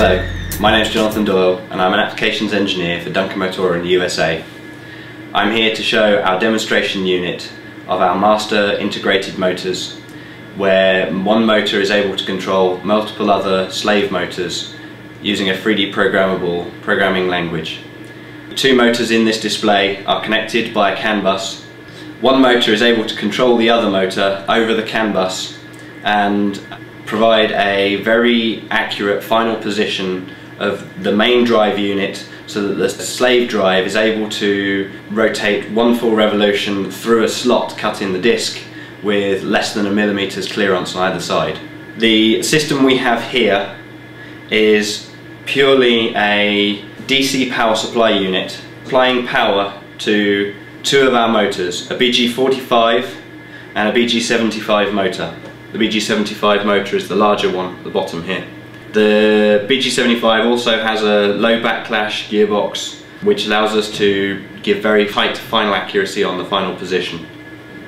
Hello, my name is Jonathan Doyle and I'm an applications engineer for Dunkermotoren in the USA. I'm here to show our demonstration unit of our master integrated motors where one motor is able to control multiple other slave motors using a freely programmable programming language. The Two motors in this display are connected by a CAN bus. One motor is able to control the other motor over the CAN bus and provide a very accurate final position of the main drive unit so that the slave drive is able to rotate one full revolution through a slot cut in the disc with less than a millimeters clearance on either side. The system we have here is purely a DC power supply unit supplying power to two of our motors, a BG45 and a BG75 motor. The BG75 motor is the larger one at the bottom here. The BG75 also has a low backlash gearbox which allows us to give very high to final accuracy on the final position.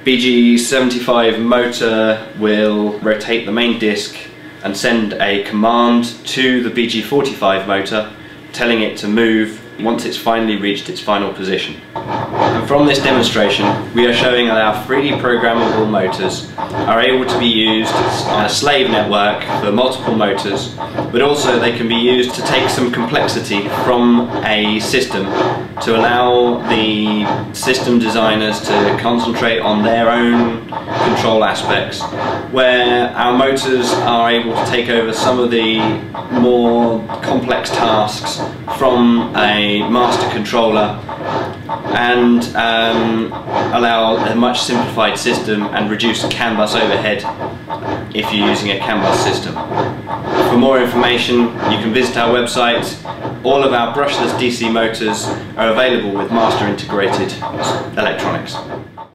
BG75 motor will rotate the main disc and send a command to the BG45 motor telling it to move once it's finally reached its final position. And from this demonstration we are showing that our freely programmable motors are able to be used on a slave network for multiple motors but also they can be used to take some complexity from a system to allow the system designers to concentrate on their own control aspects where our motors are able to take over some of the more complex tasks from a master controller and um, allow a much simplified system and reduce CAN bus overhead if you're using a CAN bus system. For more information you can visit our website. All of our brushless DC motors are available with master integrated electronics.